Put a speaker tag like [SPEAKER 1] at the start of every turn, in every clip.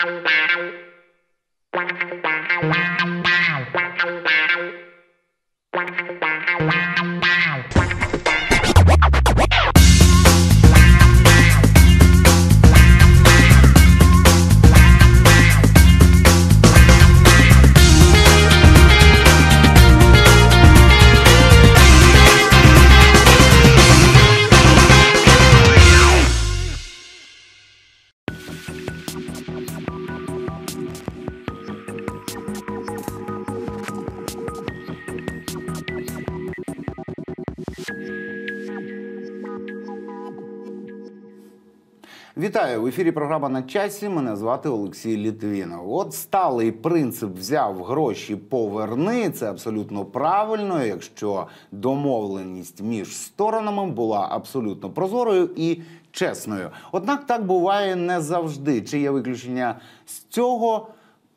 [SPEAKER 1] Вітаю ефірі. Програма на часі. Мене звати Олексій Літвінов. От сталий принцип взяв гроші, поверни. Це абсолютно правильно, якщо домовленість між сторонами була абсолютно прозорою і чесною. Однак так буває не завжди. Чи є виключення з цього?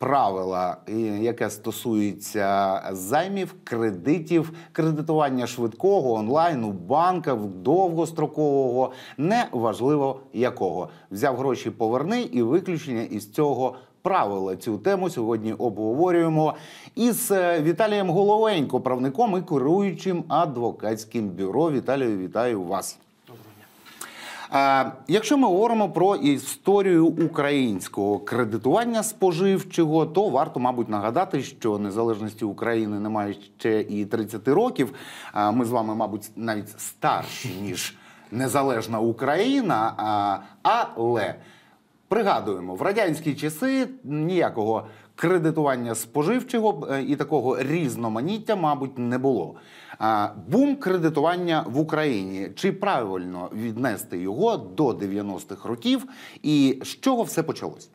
[SPEAKER 1] Правила, яке стосується займів, кредитів, кредитування швидкого онлайну, банка, довгострокового, неважливо якого. Взяв гроші, поверни і виключення із цього. Правила цю тему сьогодні обговорюємо із е, Віталієм Головенько, правником і керуючим адвокатським бюро. Віталію, вітаю вас. Якщо ми говоримо про історію українського кредитування споживчого, то варто, мабуть, нагадати, що незалежності України немає ще і 30 років. Ми з вами, мабуть, навіть старші ніж незалежна Україна, але пригадуємо в радянські часи ніякого кредитування споживчого е, і такого різноманіття, мабуть, не було. Бум кредитування в Україні чи правильно віднести його до 90-х років, і з чого все почалось?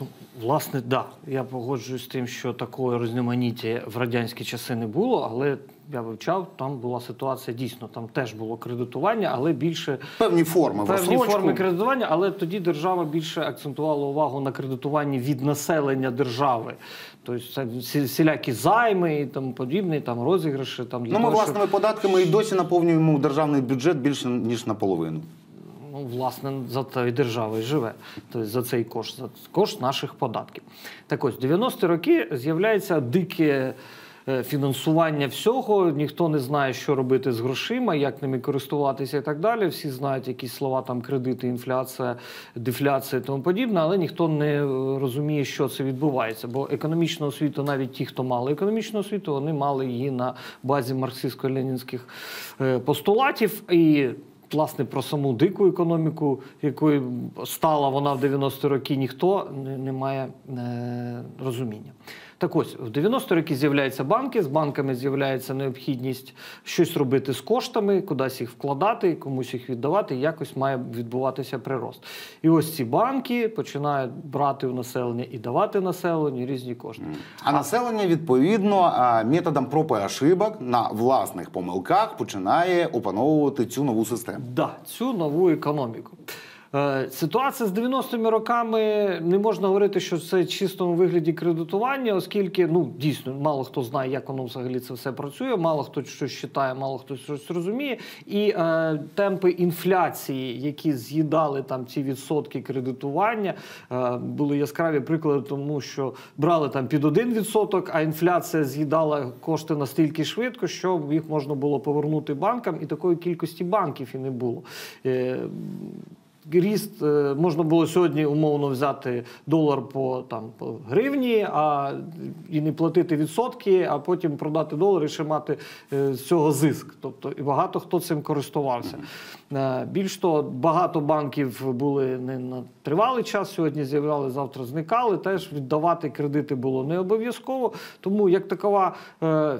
[SPEAKER 2] Ну, власне, да. Я погоджуюсь з тим, що такої різноманіття в радянські часи не було, але я вивчав, там була ситуація дійсно. Там теж було кредитування, але більше
[SPEAKER 1] певні форми
[SPEAKER 2] певні форми кредитування. Але тоді держава більше акцентувала увагу на кредитуванні від населення держави. Тобто це всілякі займи і тому подібне, там розіграші. Там
[SPEAKER 1] для ну, ми того, власними щоб... податками і досі наповнюємо державний бюджет більше ніж наполовину.
[SPEAKER 2] Ну, власне, за тою державою живе, тобто за цей кошт, за кошт наших податків. Так ось 90-ті роки з'являється дике. Е, фінансування всього. Ніхто не знає, що робити з грошима, як ними користуватися і так далі. Всі знають якісь слова там кредити, інфляція, дефляція і тому подібне, але ніхто не розуміє, що це відбувається. Бо економічну освіту, навіть ті, хто мали економічну освіту, вони мали її на базі марксистсько-ленінських е, постулатів і. Власне, про саму дику економіку, якою стала вона в 90-ті роки, ніхто не має е, розуміння. Так ось в 90-ті роки з'являються банки, з банками з'являється необхідність щось робити з коштами, кудись їх вкладати, комусь їх віддавати. Якось має відбуватися прирост. І ось ці банки починають брати у населення і давати населенню різні кошти.
[SPEAKER 1] А, а населення відповідно методом проб і ошибок на власних помилках починає опановувати цю нову систему.
[SPEAKER 2] Да, цю нову економіку. Е, ситуація з 90-ми роками не можна говорити, що це в чистому вигляді кредитування, оскільки ну дійсно мало хто знає, як воно взагалі це все працює, мало хто щось читає, мало хто щось розуміє. І е, темпи інфляції, які з'їдали там ці відсотки кредитування, е, були яскраві приклади, тому що брали там під один відсоток, а інфляція з'їдала кошти настільки швидко, що їх можна було повернути банкам, і такої кількості банків і не було. Е, ріст е, можна було сьогодні умовно взяти долар по там по гривні, а і не платити відсотки, а потім продати долар і ще мати е, з цього зиск. Тобто і багато хто цим користувався. Е, більш того, багато банків були не на тривалий час. Сьогодні з'являли, завтра зникали. Теж віддавати кредити було не обов'язково. Тому як такова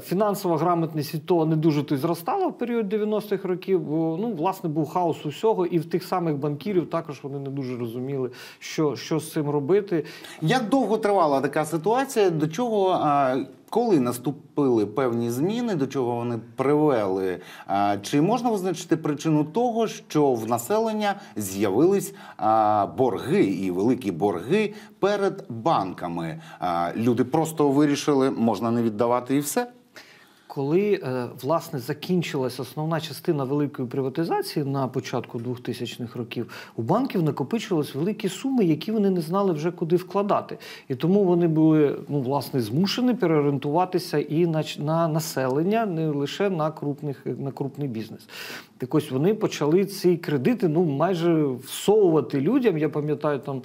[SPEAKER 2] фінансова грамотність від того не дуже то зростала в період 90-х років. Бо ну власне був хаос усього, і в тих самих банкірів банкірів також вони не дуже розуміли, що що з цим робити.
[SPEAKER 1] Як довго тривала така ситуація? До чого коли наступили певні зміни, до чого вони привели? Чи можна визначити причину того, що в населення з'явились борги і великі борги перед банками? Люди просто вирішили, можна не віддавати і все.
[SPEAKER 2] Коли е, власне закінчилася основна частина великої приватизації на початку 2000-х років, у банків накопичувались великі суми, які вони не знали вже куди вкладати, і тому вони були ну власне змушені переорієнтуватися і на на населення, не лише на крупних на крупний бізнес. Так ось вони почали ці кредити ну майже всовувати людям. Я пам'ятаю там.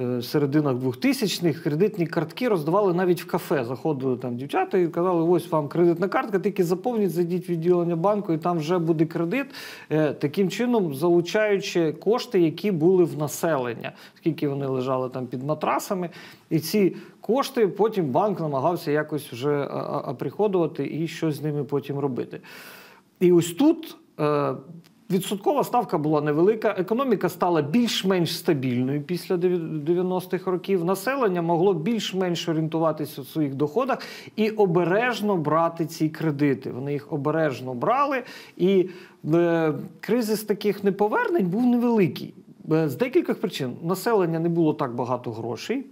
[SPEAKER 2] Е, серединах 2000-х кредитні картки роздавали навіть в кафе. Заходили там дівчата і казали, ось вам кредитна картка, тільки заповніть, зайдіть в відділення банку, і там вже буде кредит. Е, таким чином, залучаючи кошти, які були в населення, скільки вони лежали там під матрасами. І ці кошти потім банк намагався якось вже оприходувати і щось з ними потім робити. І ось тут. Відсоткова ставка була невелика, економіка стала більш-менш стабільною після 90-х років. Населення могло більш-менш орієнтуватися в своїх доходах і обережно брати ці кредити. Вони їх обережно брали, і е, кризис таких неповернень був невеликий. Е, з декількох причин населення не було так багато грошей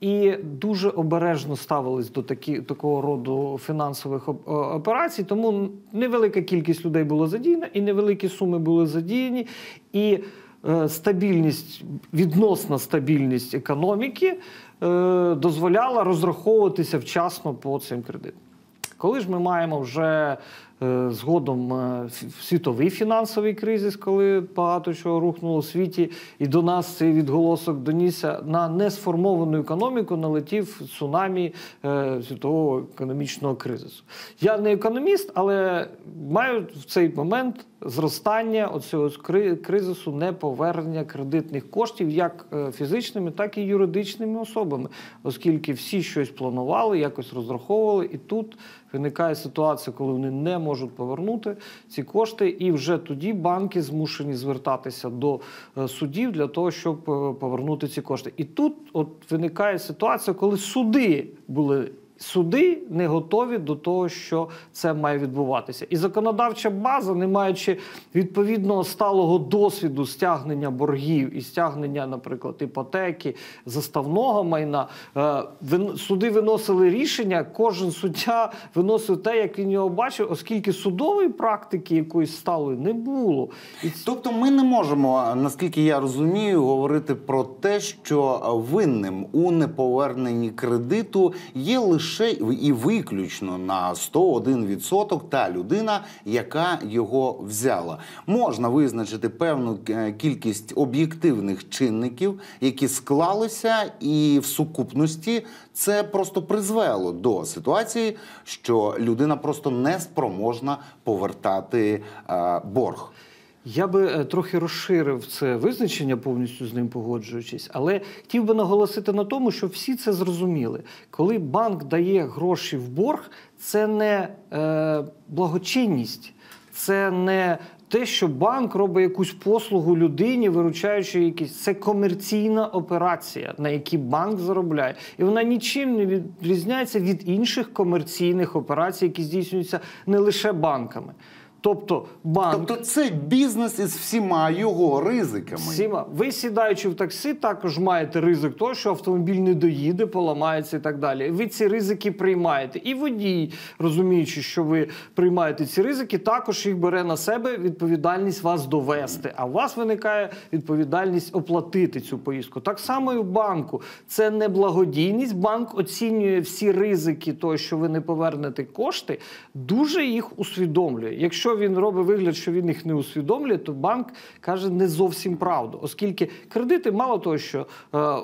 [SPEAKER 2] і дуже обережно ставились до такі, такого роду фінансових операцій. Тому невелика кількість людей була задіяна, і невеликі суми були задіяні. І е, стабільність, відносна стабільність економіки е, дозволяла розраховуватися вчасно по цим кредитам. Коли ж ми маємо вже Е, згодом е, світовий фінансовий кризис, коли багато чого рухнуло в світі, і до нас цей відголосок донісся на несформовану економіку, налетів цунамі е, світового економічного кризису. Я не економіст, але маю в цей момент зростання оцього кризису неповернення кредитних коштів як фізичними, так і юридичними особами, оскільки всі щось планували, якось розраховували, і тут виникає ситуація, коли вони не можуть повернути ці кошти, і вже тоді банки змушені звертатися до е, судів для того, щоб е, повернути ці кошти. І тут от виникає ситуація, коли суди були суди не готові до того, що це має відбуватися. І законодавча база, не маючи відповідного сталого досвіду стягнення боргів і стягнення, наприклад, іпотеки, заставного майна, е, суди виносили рішення. Кожен суддя виносив те, як він його бачив, оскільки судової практики якоїсь сталої не було.
[SPEAKER 1] Тобто, ми не можемо, наскільки я розумію, говорити про те, що винним у неповерненні кредиту є лише лише і виключно на 101% та людина, яка його взяла. Можна визначити певну е, кількість об'єктивних чинників, які склалися, і в сукупності це просто призвело до ситуації, що людина просто не спроможна повертати е, борг.
[SPEAKER 2] Я би е, трохи розширив це визначення, повністю з ним погоджуючись, але хотів би наголосити на тому, що всі це зрозуміли. Коли банк дає гроші в борг, це не е, благочинність, це не те, що банк робить якусь послугу людині, виручаючи якісь це комерційна операція, на якій банк заробляє, і вона нічим не відрізняється від інших комерційних операцій, які здійснюються не лише банками. Тобто банк...
[SPEAKER 1] Тобто це бізнес із всіма його ризиками.
[SPEAKER 2] Всіма. Ви сідаючи в таксі, також маєте ризик того, що автомобіль не доїде, поламається і так далі. Ви ці ризики приймаєте. І водій, розуміючи, що ви приймаєте ці ризики, також їх бере на себе відповідальність вас довести. А у вас виникає відповідальність оплатити цю поїздку. Так само і в банку. Це не благодійність. Банк оцінює всі ризики, того, що ви не повернете кошти, дуже їх усвідомлює. Якщо він робить вигляд, що він їх не усвідомлює, то банк каже не зовсім правду, оскільки кредити, мало того, що е,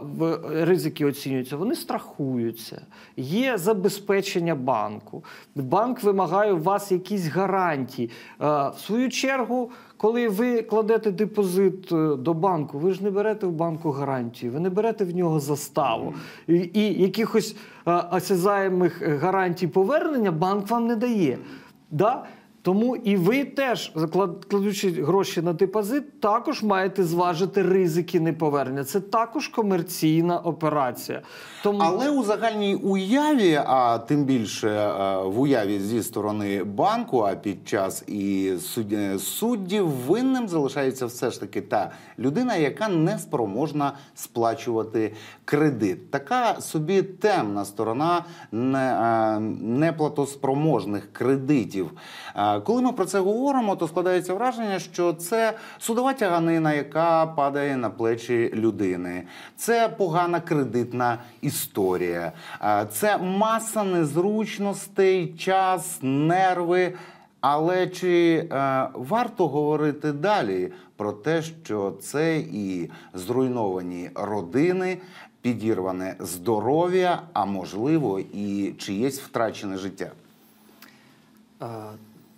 [SPEAKER 2] ризики оцінюються, вони страхуються, є забезпечення банку. Банк вимагає у вас якісь гарантії. Е, в свою чергу. Коли ви кладете депозит е, до банку, ви ж не берете в банку гарантію, ви не берете в нього заставу і, і якихось осязаємих гарантій повернення банк вам не дає. Да? Тому і ви теж, кладучи гроші на депозит, також маєте зважити ризики неповернення. Це також комерційна операція. Тому
[SPEAKER 1] Але у загальній уяві, а тим більше е, в уяві зі сторони банку, а під час і суд- е, суддів винним залишається все ж таки та людина, яка не спроможна сплачувати кредит. Така собі темна сторона е, неплатоспроможних кредитів. Коли ми про це говоримо, то складається враження, що це судова тяганина, яка падає на плечі людини. Це погана кредитна історія. Це маса незручностей, час, нерви. Але чи е, варто говорити далі про те, що це і зруйновані родини, підірване здоров'я, а можливо, і чиєсь втрачене життя?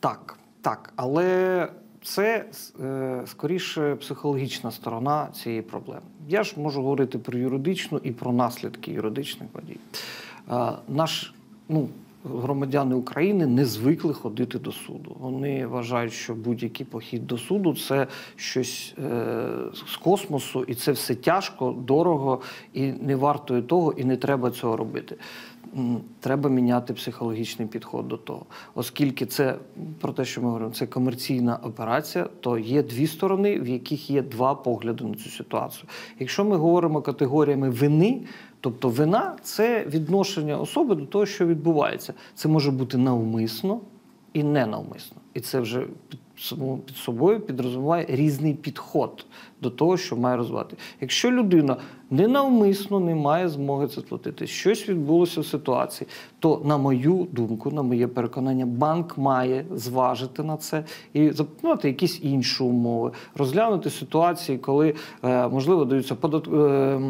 [SPEAKER 2] Так, так. Але це е, скоріше психологічна сторона цієї проблеми. Я ж можу говорити про юридичну і про наслідки юридичних подій. Е, наш, ну, громадяни України не звикли ходити до суду. Вони вважають, що будь-який похід до суду це щось е, з космосу, і це все тяжко, дорого і не вартує того, і не треба цього робити. Треба міняти психологічний підход до того, оскільки це про те, що ми говоримо, це комерційна операція, то є дві сторони, в яких є два погляди на цю ситуацію. Якщо ми говоримо категоріями вини, тобто вина це відношення особи до того, що відбувається. Це може бути навмисно і ненавмисно. І це вже під собою підрозуміває різний підход до того, що має розвивати. Якщо людина ненавмисно не має змоги це сплатити, щось відбулося в ситуації, то, на мою думку, на моє переконання, банк має зважити на це і запропонувати якісь інші умови, розглянути ситуації, коли е, можливо даються подат... е,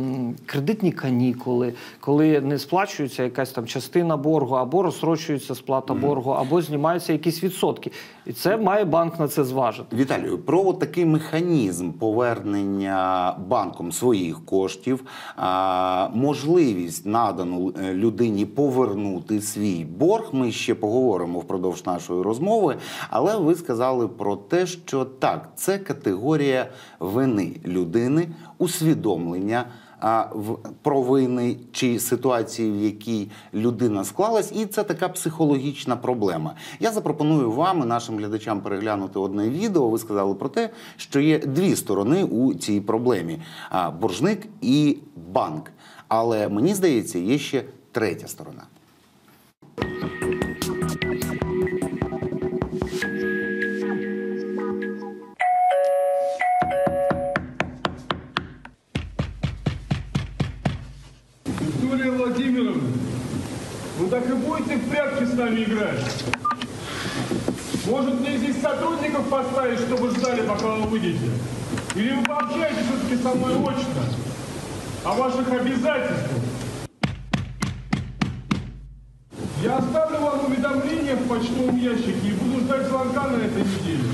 [SPEAKER 2] кредитні канікули, коли не сплачується якась там частина боргу, або розсрочується сплата боргу, або знімаються якісь відсотки. І це має банк на це зважити.
[SPEAKER 1] Віталію, про такий механізм повернення банком своїх коштів, можливість надану е, людині повернути свій борг. Ми ще поговоримо впродовж нашої розмови. Але ви сказали про те, що так, це категорія вини людини, усвідомлення. В провини чи ситуації, в якій людина склалась, і це така психологічна проблема. Я запропоную вам і нашим глядачам переглянути одне відео. Ви сказали про те, що є дві сторони у цій проблемі: боржник і банк. Але мені здається, є ще третя сторона.
[SPEAKER 3] Прятки с нами играть? Может мне здесь сотрудников поставить, чтобы ждали, пока вы выйдете? Или вы пообщаетесь все-таки со мной очно о ваших обязательствах? Я оставлю вам уведомление в почтовом ящике и буду ждать звонка на этой неделе.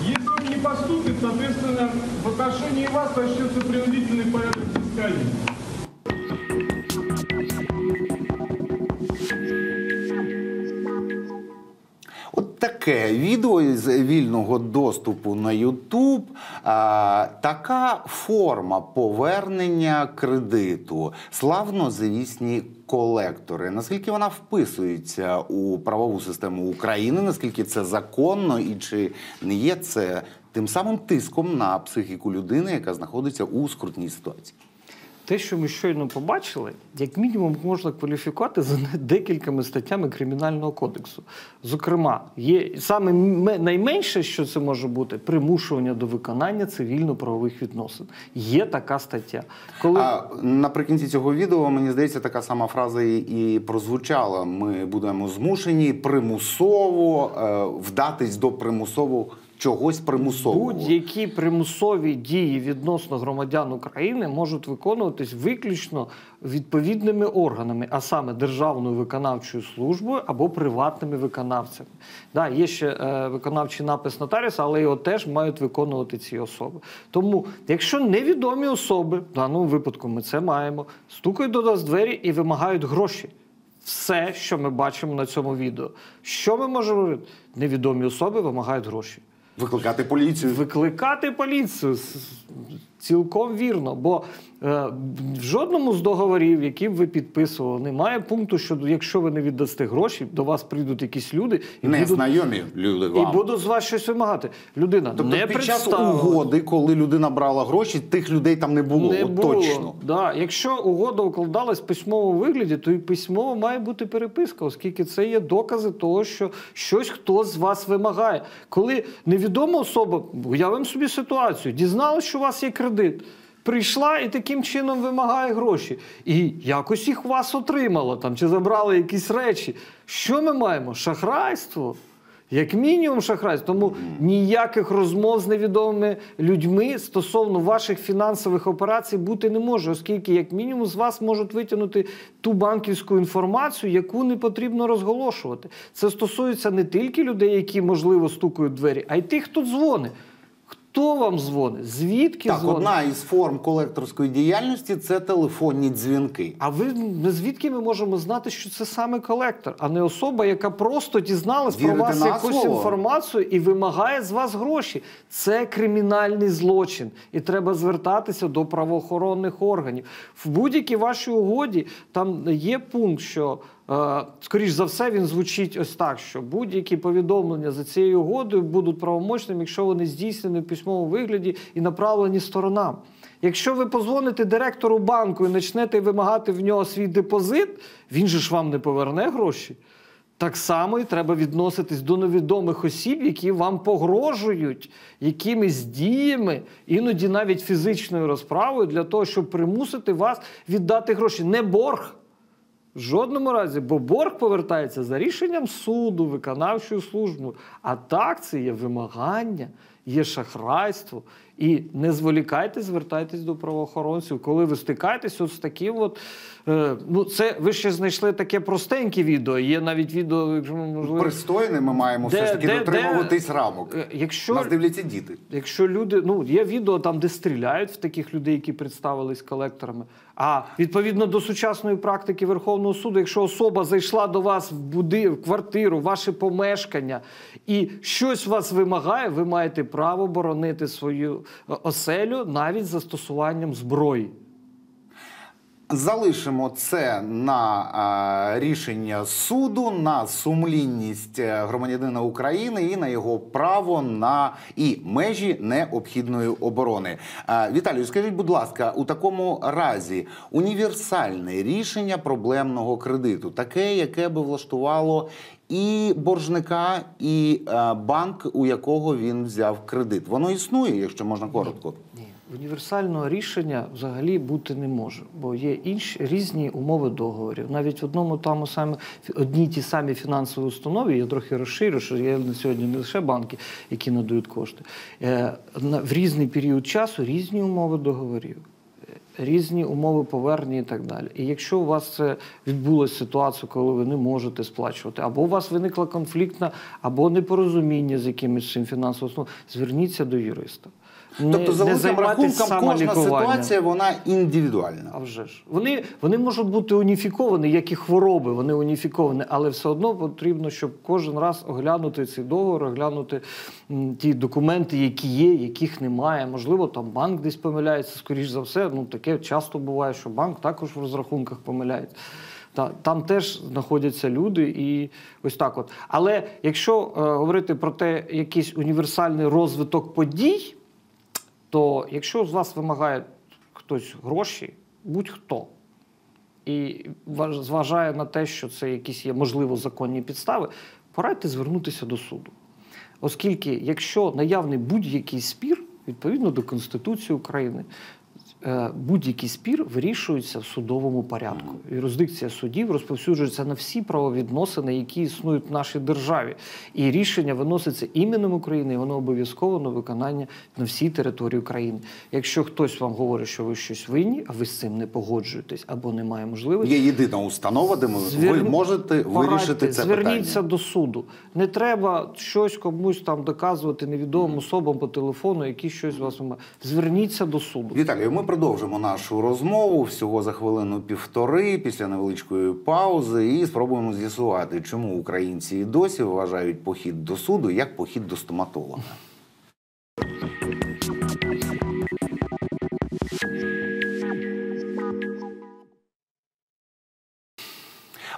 [SPEAKER 3] Если он не поступит, соответственно, в отношении вас начнется принудительный порядок взыскания.
[SPEAKER 1] Таке відео з вільного доступу на. А, така форма повернення кредиту. Славнозвісні колектори. Наскільки вона вписується у правову систему України? Наскільки це законно, і чи не є це тим самим тиском на психіку людини, яка знаходиться у скрутній ситуації?
[SPEAKER 2] Те, що ми щойно побачили, як мінімум можна кваліфікувати за декількома статтями кримінального кодексу. Зокрема, є саме найменше, що це може бути, примушування до виконання цивільно-правових відносин. Є така стаття. Коли
[SPEAKER 1] А наприкінці цього відео мені здається, така сама фраза і, прозвучала. Ми будемо змушені примусово е, вдатись до примусового чогось примусового.
[SPEAKER 2] Будь-які примусові дії відносно громадян України можуть виконуватись виключно відповідними органами, а саме Державною виконавчою службою або приватними виконавцями. Да, є ще е, виконавчий напис нотаріуса, але його теж мають виконувати ці особи. Тому, якщо невідомі особи, в даному випадку ми це маємо, стукають до нас двері і вимагають гроші. все, що ми бачимо на цьому відео. Що ми можемо говорити? Невідомі особи вимагають гроші.
[SPEAKER 1] Викликати поліцію.
[SPEAKER 2] Викликати поліцію цілком вірно. Бо е, в жодному з договорів, які б ви підписували, немає пункту, що якщо ви не віддасте гроші, до вас прийдуть якісь люди і будуть,
[SPEAKER 1] Незнайомі люди
[SPEAKER 2] і будуть з вас щось вимагати. Людина
[SPEAKER 1] Тобто
[SPEAKER 2] не
[SPEAKER 1] під час угоди, коли людина брала гроші, тих людей там не було.
[SPEAKER 2] Не
[SPEAKER 1] От
[SPEAKER 2] було.
[SPEAKER 1] Точно.
[SPEAKER 2] Да. Якщо угода укладалась в письмовому вигляді, то і письмово має бути переписка, оскільки це є докази того, що щось хтось з вас вимагає. Коли невідома особа, уявимо собі ситуацію, дізналась, що у вас є кредит. Прийшла і таким чином вимагає гроші. І якось їх вас отримала там, чи забрали якісь речі. Що ми маємо? Шахрайство. Як мінімум шахрайство. Тому ніяких розмов з невідомими людьми стосовно ваших фінансових операцій бути не може, оскільки, як мінімум, з вас можуть витягнути ту банківську інформацію, яку не потрібно розголошувати. Це стосується не тільки людей, які, можливо, стукають в двері, а й тих, хто дзвонить. Хто вам дзвонить? Звідки
[SPEAKER 1] Так,
[SPEAKER 2] дзвонить?
[SPEAKER 1] одна із форм колекторської діяльності це телефонні дзвінки.
[SPEAKER 2] А ви звідки ми можемо знати, що це саме колектор, а не особа, яка просто дізналась про вас якусь
[SPEAKER 1] слово?
[SPEAKER 2] інформацію і вимагає з вас гроші? Це кримінальний злочин, і треба звертатися до правоохоронних органів. В будь-якій вашій угоді там є пункт, що. Е, Скоріш за все, він звучить ось так: що будь-які повідомлення за цією угодою будуть правомочними, якщо вони здійснені в письмовому вигляді і направлені сторонам. Якщо ви позвоните директору банку і почнете вимагати в нього свій депозит, він же ж вам не поверне гроші. Так само і треба відноситись до невідомих осіб, які вам погрожують якимись діями, іноді навіть фізичною розправою, для того, щоб примусити вас віддати гроші. Не борг. В жодному разі, бо борг повертається за рішенням суду, виконавчою службою. А так це є вимагання, є шахрайство. І не зволікайте, звертайтесь до правоохоронців. Коли ви стикаєтесь от з таким, от, е, ну це ви ще знайшли таке простеньке відео. Є навіть відео, якщо можливо.
[SPEAKER 1] Пристойне ми маємо
[SPEAKER 2] Де-
[SPEAKER 1] все ж таки
[SPEAKER 2] де-
[SPEAKER 1] дотримуватись
[SPEAKER 2] де-
[SPEAKER 1] рамок.
[SPEAKER 2] Е, Якщо
[SPEAKER 1] Нас дивляться діти.
[SPEAKER 2] Якщо люди, ну є відео там, де стріляють в таких людей, які представились колекторами. А відповідно до сучасної практики Верховного суду, якщо особа зайшла до вас в буди, в квартиру, в ваше помешкання і щось вас вимагає, ви маєте право боронити свою е, оселю навіть застосуванням зброї.
[SPEAKER 1] Залишимо це на а, рішення суду, на сумлінність е, громадянина України і на його право на і межі необхідної оборони. А, Віталію, скажіть, будь ласка, у такому разі універсальне рішення проблемного кредиту, таке, яке би влаштувало і боржника, і е, банк, у якого він взяв кредит, воно існує, якщо можна коротко.
[SPEAKER 2] Ні, універсального рішення взагалі бути не може, бо є інші різні умови договорів. Навіть в одному тому саме одній ті самі фінансові установи, я трохи розширю, що є на сьогодні не лише банки, які надають кошти. Е, на- В різний період часу різні умови договорів. Різні умови повернення і так далі. І якщо у вас це відбулася ситуація, коли ви не можете сплачувати, або у вас виникла конфліктна, або непорозуміння з якимось цим фінансовим зверніться до юриста.
[SPEAKER 1] Тобто, за великим рахунком, кожна ситуація вона індивідуальна.
[SPEAKER 2] А вже ж. Вони, вони можуть бути уніфіковані, як і хвороби, вони уніфіковані, але все одно потрібно, щоб кожен раз оглянути цей договор, оглянути ті документи, які є, яких немає. Можливо, там банк десь помиляється, скоріш за все. Ну, таке часто буває, що банк також в розрахунках помиляється. Та, там теж знаходяться люди, і ось так от. Але якщо е, говорити про те, якийсь універсальний розвиток подій, то якщо з вас вимагає хтось гроші, будь-хто, і зважає на те, що це якісь є можливо законні підстави, порадьте звернутися до суду. Оскільки, якщо наявний будь-який спір, відповідно до Конституції України, будь-який спір вирішується в судовому порядку. Юрисдикція судів розповсюджується на всі правовідносини, які існують в нашій державі. І рішення виноситься іменем України, і воно обов'язково на виконання на всій території України. Якщо хтось вам говорить, що ви щось винні, а ви з цим не погоджуєтесь або немає можливості,
[SPEAKER 1] Є єдина установа, де ми- ви
[SPEAKER 2] Звер-
[SPEAKER 1] можете вирішити це
[SPEAKER 2] Зверніться до суду. Не треба щось комусь там доказувати невідомим особам по телефону, які щось вас вимагають. Зверніться до суду.
[SPEAKER 1] Віталію, ми продовжимо нашу розмову всього за хвилину півтори після невеличкої паузи і спробуємо з'ясувати, чому українці і досі вважають похід до суду як похід до стоматолога.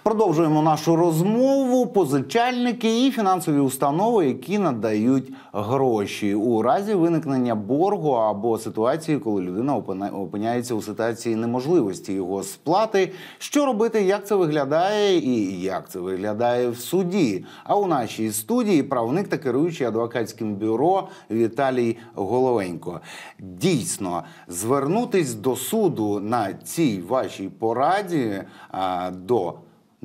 [SPEAKER 1] Продовжуємо нашу розмову. Позичальники і фінансові установи, які надають гроші у разі виникнення боргу або ситуації, коли людина опиняється у ситуації неможливості його сплати. Що робити, як це виглядає, і як це виглядає в суді? А у нашій студії правник та керуючий адвокатським бюро Віталій Головенько. Дійсно, звернутись до суду на цій вашій пораді до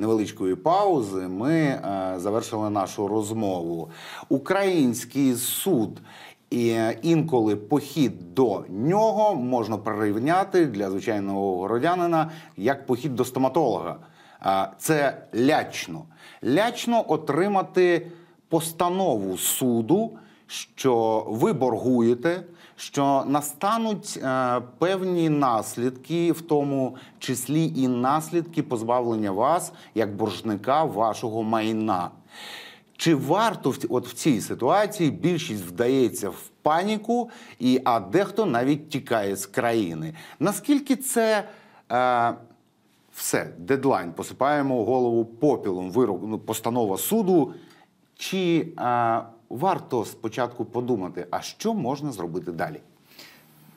[SPEAKER 1] невеличкої паузи ми е, завершили нашу розмову. Український суд. І е, інколи похід до нього можна прирівняти для звичайного городянина як похід до стоматолога. А, Це лячно. Лячно отримати постанову суду, що ви боргуєте, що настануть е, певні наслідки, в тому числі і наслідки позбавлення вас як боржника вашого майна. Чи варто от в цій ситуації більшість вдається в паніку, і, а дехто навіть тікає з країни? Наскільки це е, все, дедлайн, посипаємо голову попілом, вирок, ну, постанова суду? Чи е, варто спочатку подумати, а що можна зробити далі?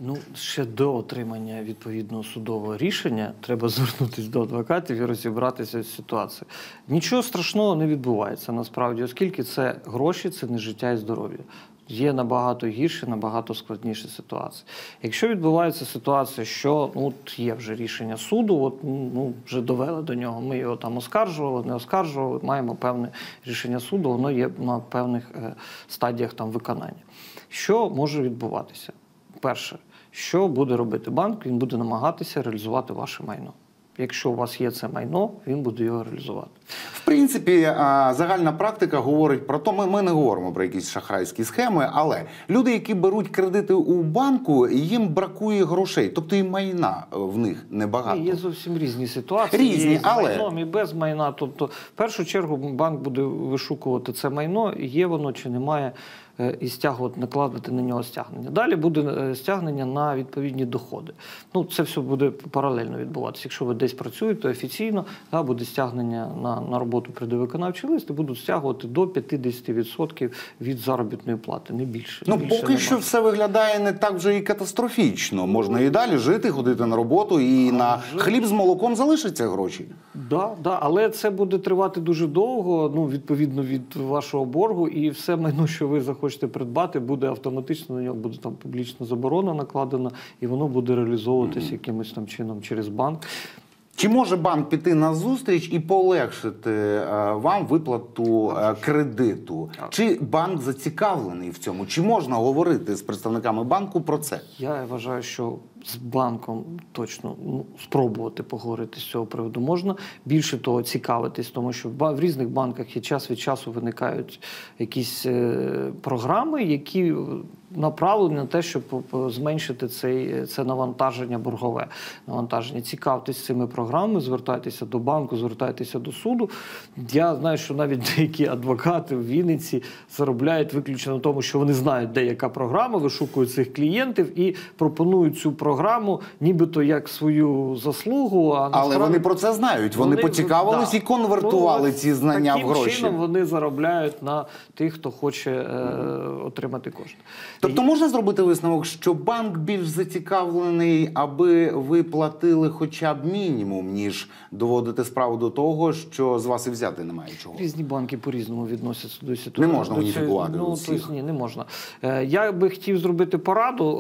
[SPEAKER 2] Ну, ще до отримання відповідного судового рішення треба звернутися до адвокатів і розібратися з ситуацією. Нічого страшного не відбувається насправді, оскільки це гроші, це не життя і здоров'я. Є набагато гірше, набагато складніші ситуації. Якщо відбувається ситуація, що ну от є вже рішення суду, от ну вже довели до нього. Ми його там оскаржували, не оскаржували. Маємо певне рішення суду, воно є на певних е, стадіях там виконання. Що може відбуватися? Перше, що буде робити банк? Він буде намагатися реалізувати ваше майно. Якщо у вас є це майно, він буде його реалізувати.
[SPEAKER 1] В принципі, загальна практика говорить про те, ми, ми не говоримо про якісь шахрайські схеми, але люди, які беруть кредити у банку, їм бракує грошей, тобто і майна е, в них небагато.
[SPEAKER 2] Є зовсім різні ситуації.
[SPEAKER 1] Різні,
[SPEAKER 2] є з
[SPEAKER 1] але-
[SPEAKER 2] майном і без майна. Тобто, в першу чергу, банк буде вишукувати це майно, є воно чи немає, е, і стягувати, накладати на нього стягнення. Далі буде е, стягнення на відповідні доходи. Ну, це все буде паралельно відбуватися. Якщо ви десь працюєте офіційно, да, буде стягнення на, на роботу прийде виконавчий лист і будуть стягувати до 50% від заробітної плати, не більше.
[SPEAKER 1] Ну,
[SPEAKER 2] Більше
[SPEAKER 1] поки
[SPEAKER 2] не
[SPEAKER 1] що все виглядає не так вже і катастрофічно. Можна і далі жити, ходити на роботу, і на хліб з молоком залишаться гроші.
[SPEAKER 2] Да, да, але це буде тривати дуже довго, ну відповідно від вашого боргу, і все майно, що ви захочете придбати, буде автоматично на нього буде там публічна заборона накладена, і воно буде реалізовуватися якимось там чином через банк.
[SPEAKER 1] Чи може банк піти на зустріч і полегшити е, вам виплату е, кредиту? Чи банк зацікавлений в цьому? Чи можна говорити з представниками банку про це?
[SPEAKER 2] Я вважаю, що з банком точно ну, спробувати поговорити з цього приводу можна. Більше того, цікавитись, тому що в різних банках і час від часу виникають якісь е, програми, які направлені на те, щоб по- зменшити цей, це навантаження боргове. Навантаження. Цікавтесь цими програмами, звертайтеся до банку, звертайтеся до суду. Я знаю, що навіть деякі адвокати в Вінниці заробляють виключно на тому, що вони знають, де яка програма, вишукують цих клієнтів і пропонують цю програму, нібито як свою заслугу. А
[SPEAKER 1] Але вони про це знають. Вони, поцікавились
[SPEAKER 2] да.
[SPEAKER 1] і конвертували
[SPEAKER 2] Ну,
[SPEAKER 1] ці знання
[SPEAKER 2] таким
[SPEAKER 1] в гроші.
[SPEAKER 2] чином вони заробляють на тих, хто хоче е, отримати кошти.
[SPEAKER 1] Тобто можна зробити висновок, що банк більш зацікавлений, аби ви платили хоча б мінімум, ніж доводити справу до того, що з вас і взяти немає чого.
[SPEAKER 2] Різні банки по-різному відносяться до ситуації.
[SPEAKER 1] Не можна уніфікувати
[SPEAKER 2] Ну, тобто, ні, не можна. Е, Я би хотів зробити пораду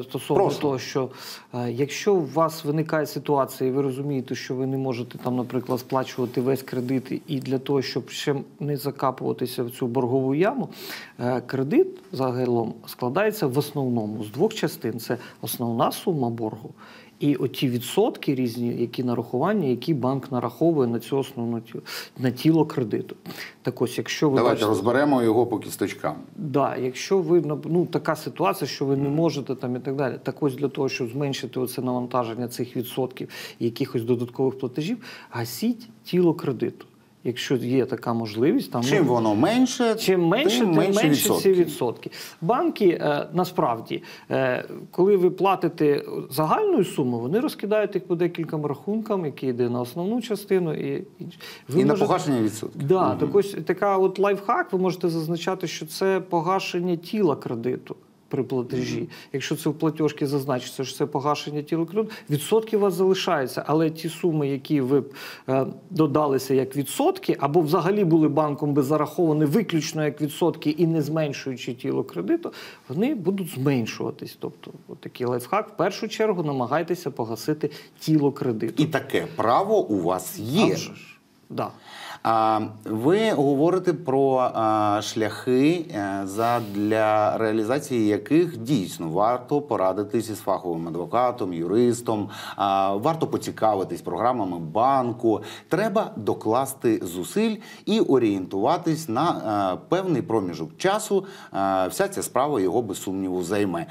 [SPEAKER 2] е, стосовно
[SPEAKER 1] Прошу.
[SPEAKER 2] того, що е, якщо у вас виникає ситуація, і ви розумієте, що ви не можете там, наприклад, сплачувати весь кредит, і для того, щоб ще не закапуватися в цю боргову яму, кредит загалом складається в основному з двох частин: це основна сума боргу І оті відсотки різні, які нарахування, які банк нараховує на цю основну на тіло кредиту. Так ось, якщо ви
[SPEAKER 1] Давайте
[SPEAKER 2] бачите,
[SPEAKER 1] розберемо його по кісточкам.
[SPEAKER 2] Да, якщо ви ну така ситуація, що ви не можете там і так далі. Так ось для того, щоб зменшити оце навантаження цих відсотків і якихось додаткових платежів, гасіть тіло кредиту. Якщо є така можливість, там
[SPEAKER 1] Чим
[SPEAKER 2] ну,
[SPEAKER 1] воно менше,
[SPEAKER 2] Чим менше,
[SPEAKER 1] тим
[SPEAKER 2] тим менше,
[SPEAKER 1] менше відсотки.
[SPEAKER 2] ці відсотки. Банки е, насправді, е, коли ви платите загальну суму, вони розкидають їх по декільком рахункам, які йде на основну частину і інше. Ви
[SPEAKER 1] І на погашення відсотків.
[SPEAKER 2] Да, так ось така от лайфхак, ви можете зазначати, що це погашення тіла кредиту. При платежі, якщо це в платіжці зазначиться, що це погашення тіла кредиту, відсотки у вас залишаються, але ті суми, які ви б е, додалися як відсотки, або взагалі були банком би зараховані виключно як відсотки і не зменшуючи тіло кредиту, вони будуть зменшуватись. Тобто, от такий лайфхак, в першу чергу намагайтеся погасити тіло кредиту.
[SPEAKER 1] І таке право у вас є.
[SPEAKER 2] вже ж. Да.
[SPEAKER 1] Ви говорите про шляхи е, для реалізації яких дійсно варто порадитись із фаховим адвокатом, юристом, варто поцікавитись програмами банку. Треба докласти зусиль і орієнтуватись на е, певний проміжок часу. Е, вся ця справа його без сумніву займе.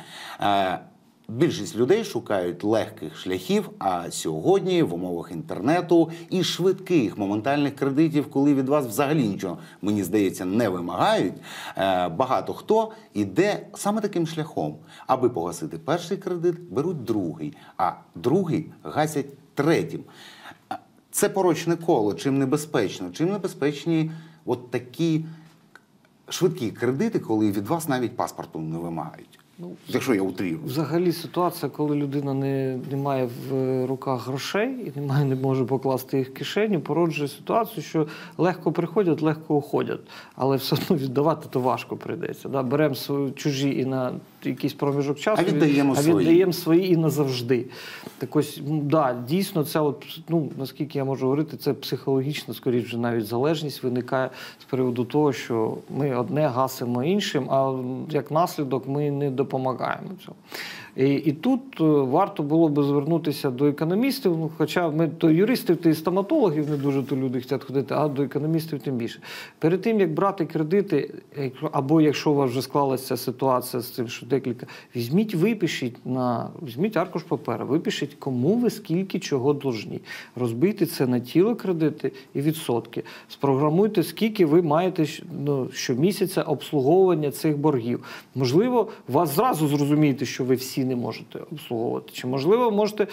[SPEAKER 1] Е, Більшість людей шукають легких шляхів. А сьогодні в умовах інтернету і швидких моментальних кредитів, коли від вас взагалі нічого, мені здається, не вимагають. е, Багато хто іде саме таким шляхом, аби погасити перший кредит, беруть другий, а другий гасять третім. Це порочне коло. Чим небезпечно? Чим небезпечні от такі швидкі кредити, коли від вас навіть паспорту не вимагають.
[SPEAKER 2] Ну,
[SPEAKER 1] Якщо я утрірую.
[SPEAKER 2] Взагалі ситуація, коли людина не, не має в руках грошей і не має, не може покласти їх в кишені, породжує ситуацію, що легко приходять, легко уходять. Але все одно віддавати то важко прийдеться. Да? Беремо свої чужі і на якийсь проміжок часу,
[SPEAKER 1] А віддаємо
[SPEAKER 2] а
[SPEAKER 1] свої.
[SPEAKER 2] віддаємо свої і назавжди. Так ось, да, дійсно, це от, ну, наскільки я можу говорити, це психологічно, скоріше вже навіть залежність виникає з приводу того, що ми одне гасимо іншим, а як наслідок ми не допомагаємо цьому. І, і тут е, варто було би звернутися до економістів, ну, хоча ми то юристів, то і стоматологів не дуже то люди хочуть ходити, а до економістів тим більше. Перед тим як брати кредити, або якщо у вас вже склалася ситуація з цим, що декілька, візьміть, випишіть на візьміть аркуш паперу, випишіть, кому ви скільки чого должні. Розбийте це на тіло кредити і відсотки. Спрограмуйте, скільки ви маєте ну, щомісяця обслуговування цих боргів. Можливо, вас зразу зрозумієте, що ви всі не можете обслуговувати. Чи можливо можете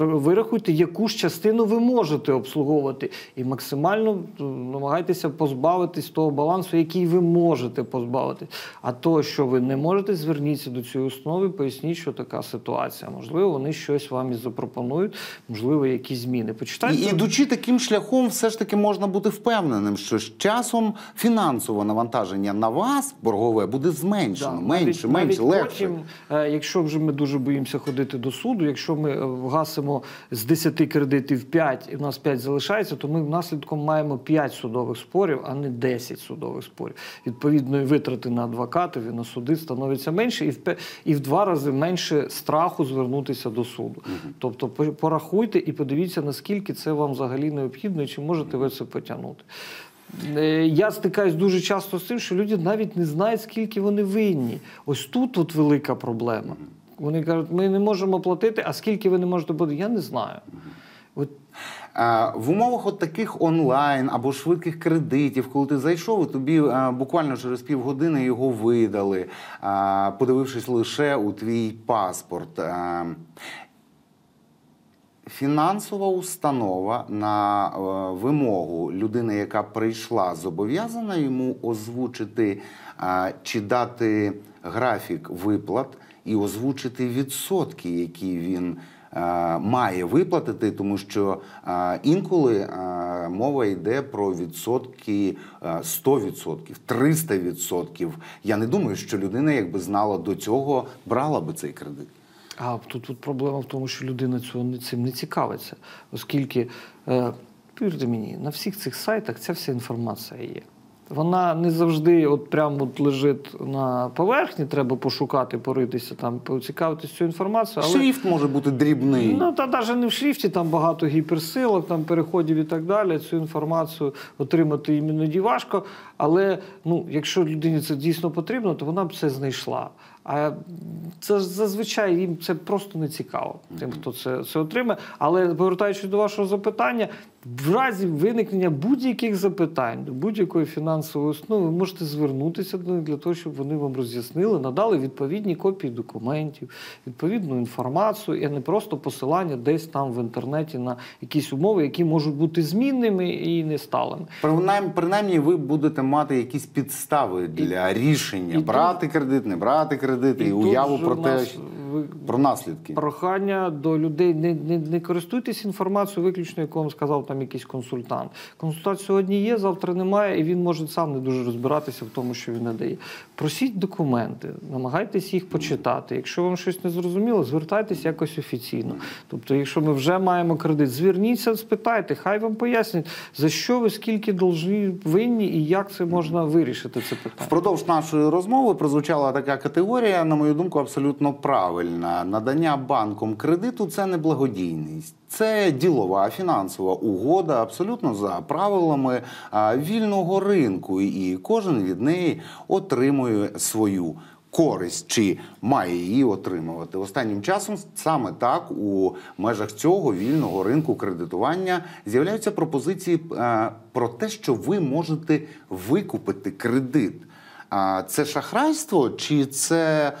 [SPEAKER 2] вирахуйте, яку ж частину ви можете обслуговувати, і максимально е, намагайтеся позбавитись того балансу, який ви можете позбавитись. А то, що ви не можете, зверніться до цієї установи, поясніть, що така ситуація. Можливо, вони щось вам і запропонують, можливо, якісь зміни. Почитайте.
[SPEAKER 1] І ідучи таким шляхом, все ж таки можна бути впевненим, що з часом фінансове навантаження на вас боргове буде зменшено,
[SPEAKER 2] Да,
[SPEAKER 1] менше,
[SPEAKER 2] навіть,
[SPEAKER 1] менше,
[SPEAKER 2] навіть
[SPEAKER 1] легше.
[SPEAKER 2] Потім, е, якщо вже ми дуже боїмося ходити до суду, якщо ми е, вгасимо з 10 кредитів 5 і в нас 5 залишається, то ми наслідком маємо 5 судових спорів, а не 10 судових спорів. Відповідно, і витрати на адвокатів і на суди становиться менше, і в, і в два рази менше страху звернутися до суду. Тобто порахуйте і подивіться, наскільки це вам взагалі необхідно, і чи можете ви це потягнути. Е, Я стикаюсь дуже часто з тим, що люди навіть не знають, скільки вони винні. Ось тут от велика проблема. Вони кажуть, ми не можемо платити, а скільки ви не можете платити? Я не знаю. От
[SPEAKER 1] В умовах от таких онлайн або швидких кредитів, коли ти зайшов, і тобі буквально через півгодини його видали, подивившись лише у твій паспорт. Фінансова установа на вимогу людини, яка прийшла, зобов'язана йому озвучити чи дати графік виплат і озвучити відсотки, які він е, має виплатити, тому що е, інколи е, мова йде про відсотки е, 100%, 300%. Я не думаю, що людина, якби знала до цього, брала би цей кредит.
[SPEAKER 2] А тут, тут проблема в тому, що людина цього цим не цікавиться, оскільки, е, повірте мені, на всіх цих сайтах ця вся інформація є. Вона не завжди от прямо от лежить на поверхні, треба пошукати, поритися, там, поцікавитися цю інформацію. Але...
[SPEAKER 1] Шрифт може бути дрібний.
[SPEAKER 2] Ну, та навіть не в шрифті, там багато гіперсилок, там переходів і так далі. Цю інформацію отримати іноді важко. Але ну, якщо людині це дійсно потрібно, то вона б це знайшла. А це зазвичай їм це просто не цікаво, тим, хто це це отримає. Але повертаючись до вашого запитання, в разі виникнення будь-яких запитань до будь-якої фінансової основи, ви можете звернутися до них для того, щоб вони вам роз'яснили, надали відповідні копії документів, відповідну інформацію, і не просто посилання десь там в інтернеті на якісь умови, які можуть бути змінними і не сталими.
[SPEAKER 1] Принаймні, принаймні, ви будете мати якісь підстави для рішення
[SPEAKER 2] і
[SPEAKER 1] брати кредит, не брати кредит, і, і уяву про те,
[SPEAKER 2] нас,
[SPEAKER 1] про наслідки.
[SPEAKER 2] Прохання до людей не не, не користуйтесь інформацією, виключно яку вам сказав там якийсь консультант. Консультант сьогодні є, завтра немає, і він може сам не дуже розбиратися в тому, що він надає. Просіть документи, намагайтесь їх почитати. Якщо вам щось не зрозуміло, звертайтесь якось офіційно. Тобто, якщо ми вже маємо кредит, зверніться, спитайте, хай вам пояснять, за що ви скільки должні винні і як це можна вирішити. Це питання.
[SPEAKER 1] Впродовж нашої розмови прозвучала така категорія, на мою думку, абсолютно правильна. Надання банком кредиту це не благодійність. Це ділова фінансова угода абсолютно за правилами вільного ринку, і кожен від неї отримує свою користь чи має її отримувати. Останнім часом саме так у межах цього вільного ринку кредитування з'являються пропозиції про те, що ви можете викупити кредит. Це шахрайство чи це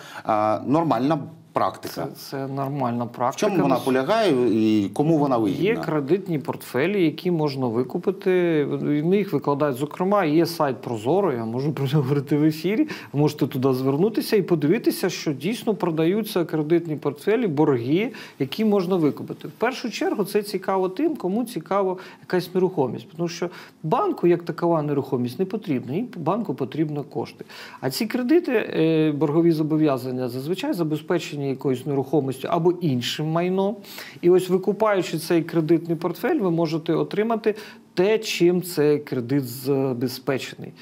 [SPEAKER 1] нормальна практика?
[SPEAKER 2] Це, це нормальна практика.
[SPEAKER 1] В чому вона полягає і кому вона вигідна?
[SPEAKER 2] Є кредитні портфелі, які можна викупити. Вони їх викладають. Зокрема, є сайт Прозоро. Я можу про нього говорити в ефірі. Можете туди звернутися і подивитися, що дійсно продаються кредитні портфелі, борги, які можна викупити. В першу чергу це цікаво тим, кому цікаво якась нерухомість, тому що банку як такова нерухомість не потрібна. Їм банку потрібні кошти. А ці кредити, е, боргові зобов'язання зазвичай забезпечені якоюсь нерухомістю або іншим майном. І ось викупаючи цей кредитний портфель, ви можете отримати те, чим цей кредит забезпечений.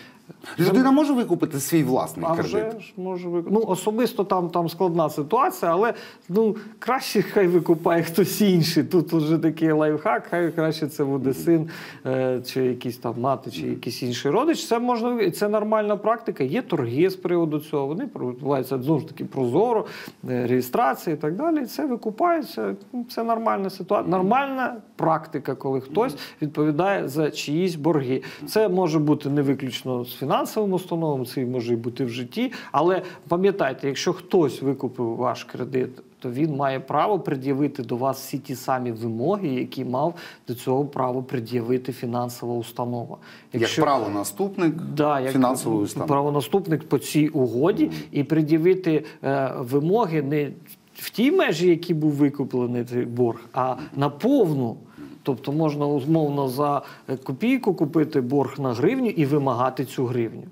[SPEAKER 1] Людина може викупити свій власний
[SPEAKER 2] а
[SPEAKER 1] кредит?
[SPEAKER 2] вже ж може викупити. Ну, особисто там там складна ситуація, але ну краще хай викупає хтось інший. Тут вже такий лайфхак, хай краще це буде син, е, чи якийсь там мати, чи якийсь інший родич. Це можна це нормальна практика. Є торги з приводу цього. Вони відбуваються знову ж таки прозоро, е, реєстрація і так далі. Це викупається. Це нормальна ситуація, нормальна практика, коли хтось відповідає за чиїсь борги. Це може бути не виключно з фінансовим установам, це може бути в житті. Але пам'ятайте, якщо хтось викупив ваш кредит, то він має право пред'явити до вас всі ті самі вимоги, які мав до цього право пред'явити фінансова установа.
[SPEAKER 1] Якщо, як правонаступник
[SPEAKER 2] да, як
[SPEAKER 1] фінансової установи.
[SPEAKER 2] правонаступник по цій угоді, mm. і пред'явити е, вимоги не в тій межі, які був викуплений цей борг, а на повну. Тобто можна умовно за копійку купити борг на гривню і вимагати цю гривню.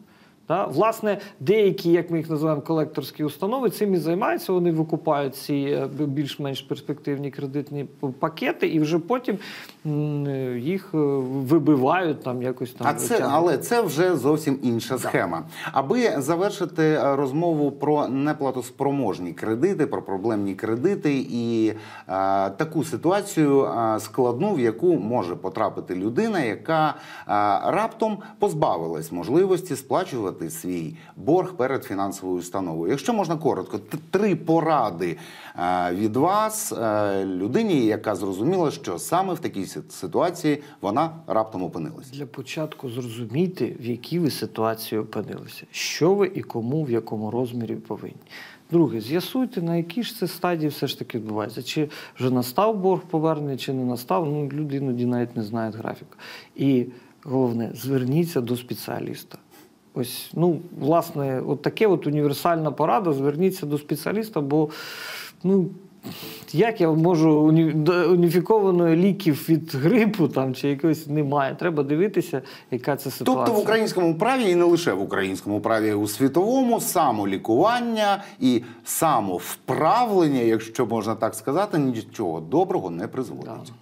[SPEAKER 2] Та, власне, деякі, як ми їх називаємо, колекторські установи, цим і займаються. Вони викупають ці е, більш-менш перспективні кредитні пакети, і вже потім їх е, вибивають там якось там.
[SPEAKER 1] А це, але це вже зовсім інша схема. Аби завершити е, розмову про неплатоспроможні кредити, про проблемні кредити і а, таку ситуацію а, складну, в яку може потрапити людина, яка а, раптом позбавилась можливості сплачувати виплатити свій борг перед фінансовою установою. Якщо можна коротко, три поради е, від вас е, людині, яка зрозуміла, що саме в такій ситуації вона раптом опинилася.
[SPEAKER 2] Для початку зрозуміти, в якій ви ситуації опинилися, що ви і кому в якому розмірі повинні. Друге, з'ясуйте, на якій ж це стадії все ж таки відбувається. Чи вже настав борг повернення, чи не настав. Ну, люди іноді навіть не знають графіку. І головне, зверніться до спеціаліста. Ось, ну, власне, от таке от універсальна порада. Зверніться до спеціаліста, бо ну. Як я можу уніфікованої ліків від грипу там чи якогось немає. Треба дивитися, яка це ситуація.
[SPEAKER 1] Тобто в українському праві і не лише в українському праві, у світовому самолікування і самовправлення, якщо можна так сказати, нічого доброго не призводить.
[SPEAKER 2] Да.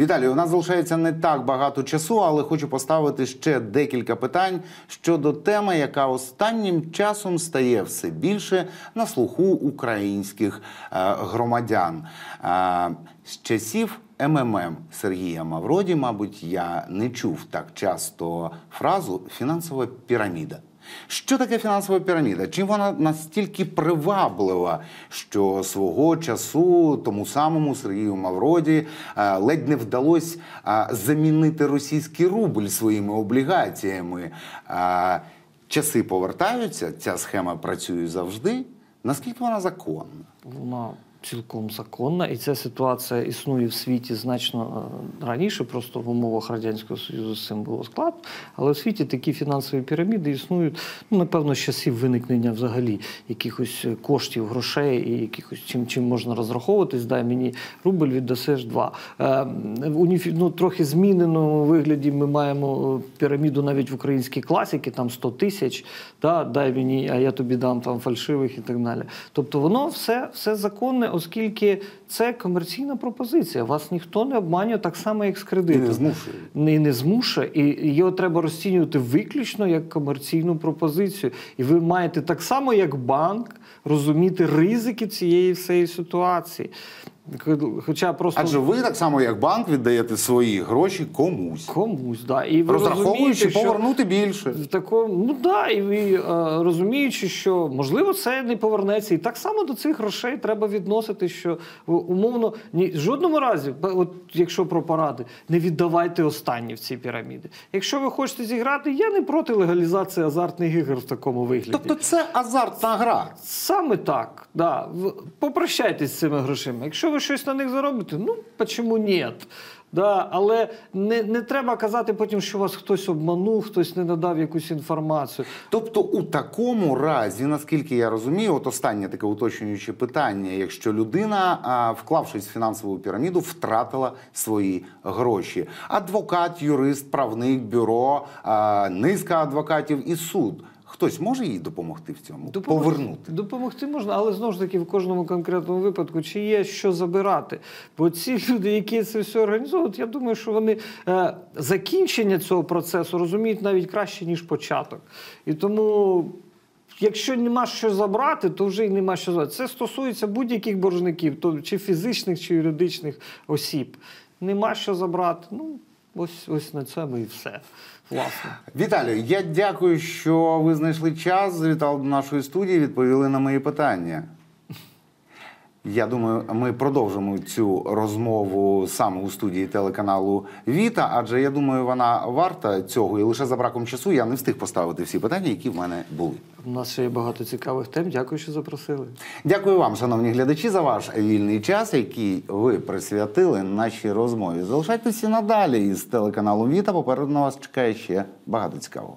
[SPEAKER 1] Віталію, у нас залишається не так багато часу, але хочу поставити ще декілька питань щодо теми, яка останнім часом стає все більше на слуху українських е, громадян. Е, з часів МММ Сергія Мавроді, мабуть, я не чув так часто фразу фінансова піраміда. Що таке фінансова піраміда? Чим вона настільки приваблива, що свого часу тому самому Сергію Мавроді е, ледь не вдалося е, замінити російський рубль своїми облігаціями? Е, Часи повертаються, ця схема працює завжди. Наскільки вона законна?
[SPEAKER 2] Вона цілком законна, і ця ситуація існує в світі значно е, раніше. Просто в умовах радянського союзу з цим було складно. Але в світі такі фінансові піраміди існують ну напевно з часів виникнення взагалі якихось е, коштів, грошей і якихось чим чим можна розраховуватись. Дай мені рубль віддасиш два. Е, ну, трохи зміненому вигляді ми маємо е, піраміду навіть в українській класіки, там 100 тисяч. Да, дай мені, а я тобі дам там фальшивих і так далі. Тобто воно все, все законне, оскільки це комерційна пропозиція. Вас ніхто не обманює так само, як з
[SPEAKER 1] І не змушує.
[SPEAKER 2] Не, не змушує, і його треба розцінювати виключно як комерційну пропозицію. І ви маєте так само, як банк, розуміти ризики цієї всієї ситуації. Хоча просто
[SPEAKER 1] Адже ви так само, як банк, віддаєте свої гроші комусь,
[SPEAKER 2] комусь, да. і ви
[SPEAKER 1] розраховуючи
[SPEAKER 2] що
[SPEAKER 1] повернути більше.
[SPEAKER 2] в такому, ну да, і ви е, розуміючи, що можливо це не повернеться, і так само до цих грошей треба відносити, що умовно ні в жодному разі, от якщо про поради, не віддавайте останні в ці піраміди. Якщо ви хочете зіграти, я не проти легалізації азартних ігор в такому вигляді.
[SPEAKER 1] Тобто це азартна гра.
[SPEAKER 2] Саме так. Да. Попрощайтесь з цими грошима. Якщо ви щось на них заробите, ну чому ні? Да, але не, не треба казати потім, що вас хтось обманув, хтось не надав якусь інформацію.
[SPEAKER 1] Тобто, у такому разі, наскільки я розумію, от останнє таке уточнююче питання: якщо людина, а, вклавшись в фінансову піраміду, втратила свої гроші, адвокат, юрист, правник, бюро, а, низка адвокатів і суд. Хтось може їй допомогти в цьому? Повернути.
[SPEAKER 2] Допомогти можна, але знову ж таки в кожному конкретному випадку, чи є що забирати. Бо ці люди, які це все організовують, я думаю, що вони е, закінчення цього процесу розуміють навіть краще, ніж початок. І тому. Якщо нема що забрати, то вже й нема що забрати. Це стосується будь-яких боржників, то чи фізичних, чи юридичних осіб. Нема що забрати. Ну, ось, ось на цьому і все. Власне.
[SPEAKER 1] Віталію, я дякую, що ви знайшли час, завітали до нашої студії, відповіли на мої питання. Я думаю, ми продовжимо цю розмову саме у студії телеканалу Віта, адже я думаю, вона варта цього. І лише за браком часу я не встиг поставити всі питання, які в мене були.
[SPEAKER 2] У нас ще є багато цікавих тем. Дякую, що запросили.
[SPEAKER 1] Дякую вам, шановні глядачі, за ваш вільний час, який ви присвятили нашій розмові. Залишайтеся надалі із телеканалом Віта. Попереду на вас чекає ще багато цікавого.